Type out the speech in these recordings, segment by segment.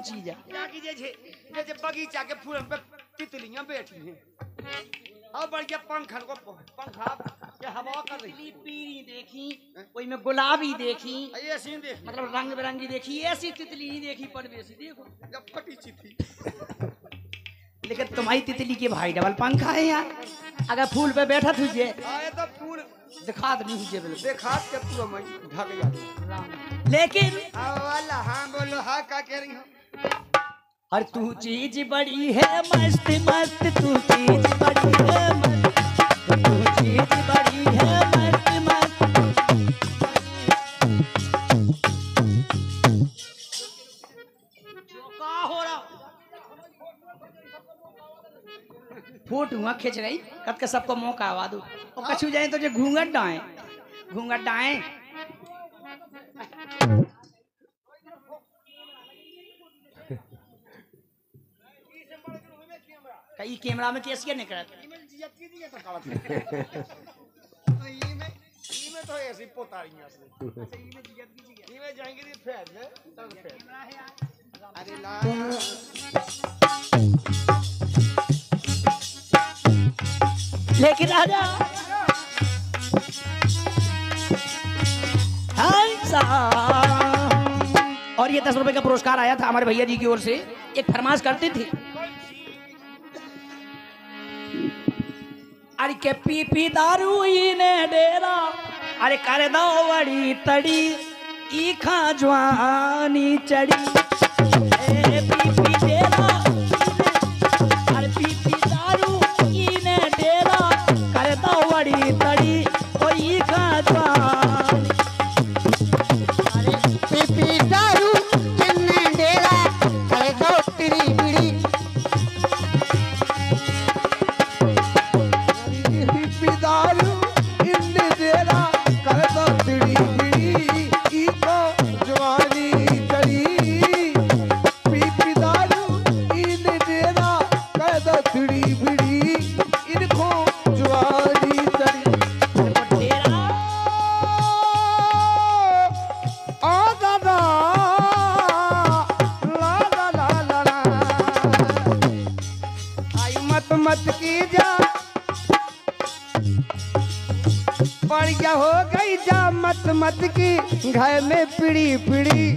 कौन चीज़ है। जैसे बगीचा के फूल पे तितलियाँ बैठी हैं। और बढ़िया पंखा को पंखा के हवा कर रही पीली पीली देखी कोई में गुलाबी देखी। है ये सीन देख। मतलब रंग बिरंगी देखी ऐसी तितली नहीं देखी परवेशी देखो। जब फटी चिट्ठी लेकिन तुम्हारी तितली के भाई डबल पंखा है यार। अगर फूल पे बैठा तुझे। आए तो फूल दिखा तो नहीं जे बिल्कुल दिखात के तू हम ढक जा लेकिन वाला हाँ बोलो हाँ का कह रही हो? हर तू चीज़ बड़ी है मस्त मस्त तू चीज़ बड़ी है मस्त। फ़ोटो खींच रही। कब के सबको मौका आवा दो। और कछु जाए तो जो घूंघट डाए। घूंघट डाए। कई कैमरा में कैसे निकला में तो ऐसी पोता रही है में जाएँगे तो फैल फैल अरे ला लेकिन राजा हंसा और ये दस रुपए का पुरस्कार आया था हमारे भैया जी की ओर से। एक फरमाश करते थे। अरे के पी पी दारू ने डेरा। अरे कर दो बड़ी तड़ी। ई खा जवानी चढ़ी। पड़ क्या हो गई जा मत मत की? घर में पीड़ी पीड़ी।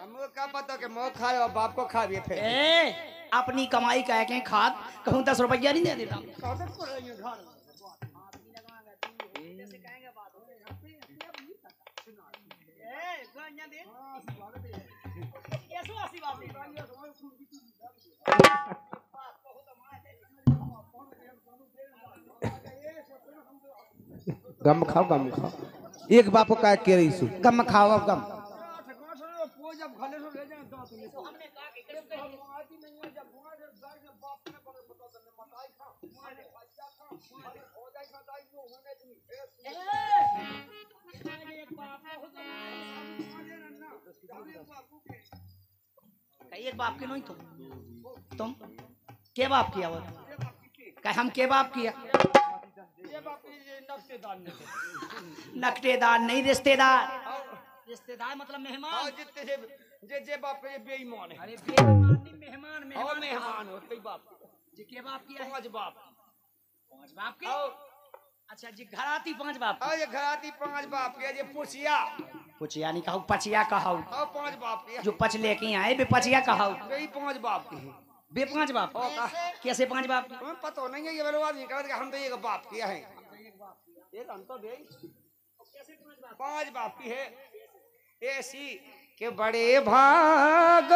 हमको पता कि मौ खा और बाप को खा दिए ए अपनी कमाई का एक खाद कहूँ दस रुपया नहीं दे देता। गम खाओ गम खाओ। एक बाप का कह रही सु, गम खाओ, अब गम। एक बाप के नहीं तुम तुम, के बाप किया वो? कह, हम के बाप किया नकटेदार नहीं रिश्तेदार। रिश्तेदार मतलब मेहमान। जितने से जे जे बाप के ये बेईमान है। अरे बेईमान नहीं, मेहमान और मेहमान मेहमान हो कई बाप। जी के बाप किया है? पाँच बाप। पाँच बाप के? अच्छा जी घराती पाँच बाप और ये घराती पाँच बाप के ये पुछिया। कुछ यानी कहू पचिया कहू। और पाँच बाप के जो पच लेके आए बे पचिया कहू। यही पाँच बाप के हैं। बे पाँच बाप? कैसे पाँच बाप? के? हमें पता नहीं है ये वाला आदमी कहता कि हम तो एक बाप किया है। एक हम तो दे पाँच बाप की है। ऐसी के बड़े भाग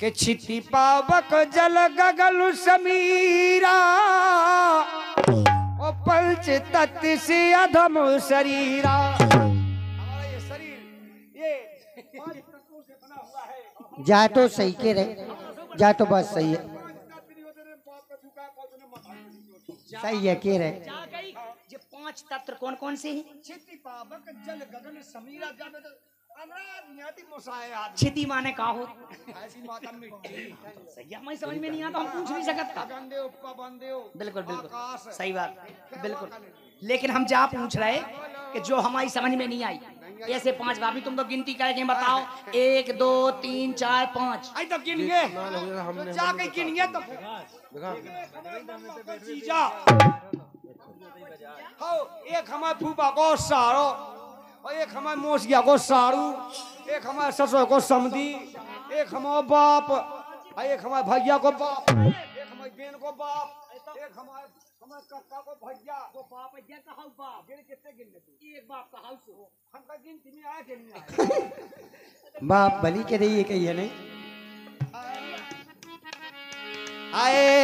के छिति पावक जल गगल समीरा और पंच तत्व से अधम शरीरा। हमारा ये शरीर ये पाँच तत्वों से बना हुआ है। जा तो सही के रहे जा तो बस सही है। सही है के रहे ये पाँच तत्व कौन कौन से हैं? छिति पावक जल गगन समीरा जब छिति माने का हो ऐसी माता मिट्टी। सही हमें समझ में नहीं आता हम पूछ नहीं सकता। हो। बिल्कुल बिल्कुल। सही बात बिल्कुल। लेकिन हम जा पूछ रहे कि जो हमारी समझ में नहीं आई ऐसे पाँच भाभी तुम तो गिनती करके बताओ। एक दो तीन चार पाँच। आई तो गिन गए। तो। जीजा हो। एक हमारे फूफा को सारो और एक हमारे मौसिया को सारू एक हमारे ससुर को समधी एक हमारे बाप और एक हमारे भैया को बाप एक हमारी बहन को बाप एक हमारे हमारे काका को भैया। को बाप है कहा बाप। गिन कितने गिन तू एक बाप का हाउस हो। हम गिनती में आए गिन बाप बलि के रही कही नहीं। आए।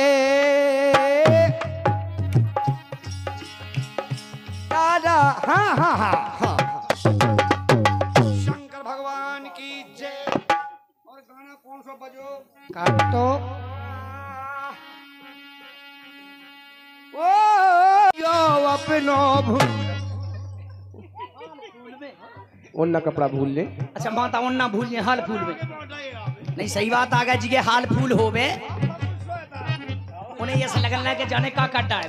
हाँ हाँ हाँ हाँ शंकर भगवान की जय। और गाना कौन सा बजो? काट। तो ओ यो अपनो भूल। ओन्ना कपड़ा भूल ले। अच्छा माता उन्ना भूल जाए हाल फूल में नहीं सही बात आ गया जी के हाल फूल हो बे उन्हें ऐसा लगन लगे जाने का कट्टा है।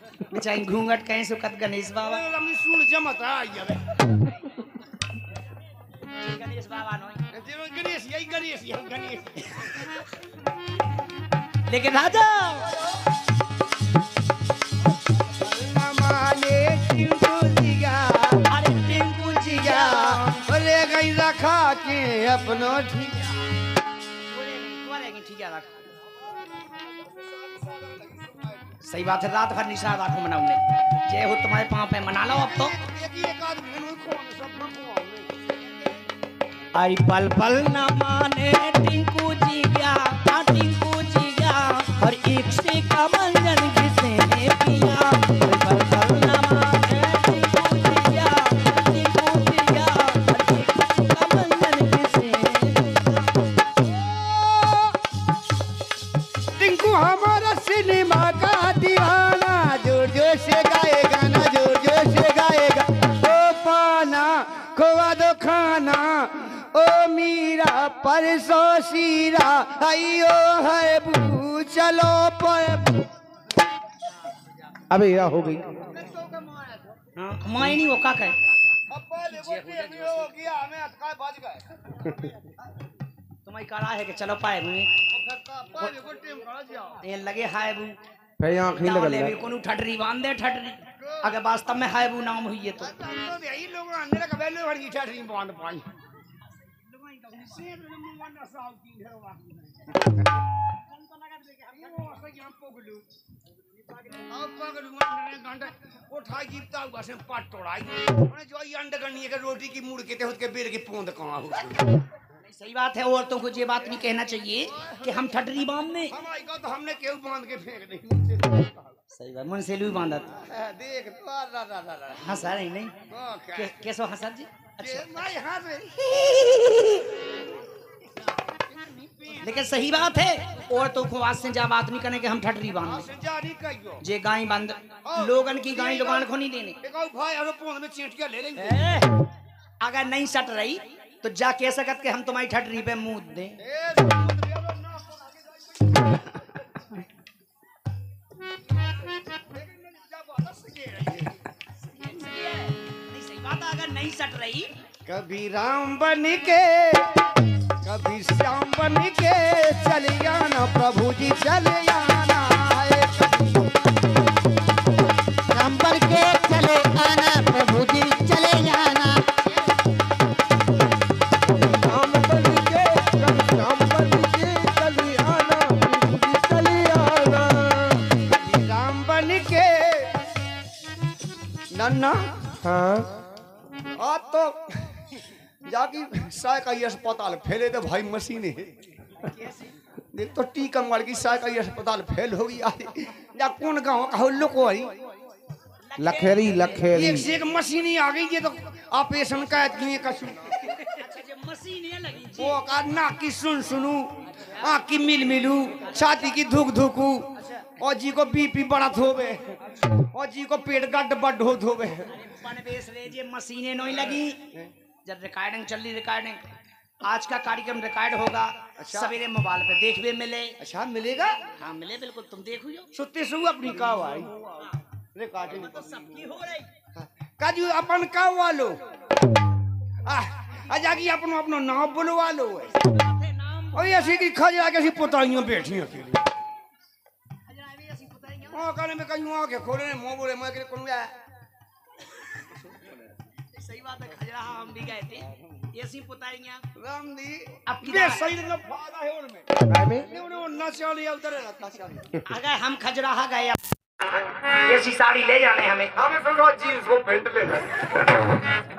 चाहे घूंघट कहीं सुखत गणेश बाबा। सुन जमत गणेश बाबा गणेश यही गणेश यही गणेश। लेकिन राजा! रखा के अपनो ठीक ठीक है रख। सही बात है, रात भर निशा राखो मनाऊँगे जय हो तुम्हारे पाँव पे मना लो अब तो। आई पल पल न माने, टिंकू जी गया, टिंकू जी गया, और एक से का मंजन किसे खोआ दो खाना। ओ मीरा परसो सीरा। आइयो है बू चलो पर। अबे या हो गई। हाँ माय नहीं वो का कहे तुम्हारी करा है कि चलो पाए मुझे ये लगे हाय फिर यहाँ नहीं लगल यार। कोनो ठटरी बाँध दे ठटरी अगर वास्तव में हाय बू नाम हुई है तो। रोटी की मुड़ के ते उसके बेल के पोंद कहाँ सही बात है औरतों को ये बात नहीं कहना चाहिए कि हम ठटरी बाँध हमारी तो हमने केहू बाँध के फेंक दी सही बात मन से लू बांधा देख तो रा रा रा हंसा रही नहीं? ओ, क्या- के, कैसो हंसा जी? नहीं हाथ में लेकिन सही बात है और तो आज से जा बात नहीं करने के हम ठटरी बाँध जे गाय बाँध लोगन की गाय दुकान को नहीं देने। एक और भाई अरे पोंद में चींटियाँ ले लेंगे। अगर नहीं सट रही तो जा कह सकत के हम तुम्हारी ठटरी पे मुँह दें। अगर नहीं सट रही कभी राम बन के, कभी श्याम बन के चले आना प्रभु जी चल आना जाकी साय का ये अस्पताल फैले तो भाई मशीन है। देख तो टी कमल की साय का ये अस्पताल फेल हो गया या कौन गाँव का हो? लोग आई लखेरी लखेरी। एक से एक मशीन ही आ गई ये तो ऑपरेशन का अच्छा जे मशीनें लगी वो का नाक की सुन सुनू आँख की मिल मिलू छाती की धुक धुकू और जी को बीपी बड़ा धोवे और जी को पेट गड्ढ बड्ढ हो जे मशीनें नहीं लगी जब रिकॉर्डिंग चल रही रिकॉर्डिंग आज का कार्यक्रम रिकॉर्ड होगा। अच्छा। सवेरे मोबाइल पे देखने मिले। अच्छा मिलेगा? हाँ मिले बिल्कुल तुम देखो सुते सु अपनी का भाई रिकॉर्डिंग तो सबकी हो रही। काजू अपन का वालो। आ जागी अपन अपनो नाम बुलवा लो और ऐसी की खजा के सी पुताइयाँ बैठी अकेली। अजनबी ऐसी बताएँगे ओ कहने में कहीं आके खोले मुँह बोले मैं के कौन सही बात है खजरा हम भी गए थे। पुताइयाँ राम दी ये सही ना फ़ायदा है उनमें। काय में उन्हें ना चाली उधर है चाली अगर हम खजराहा गए ऐसी साड़ी ले जाने हमें। हमें फिर जीन्स को पेंट लेना।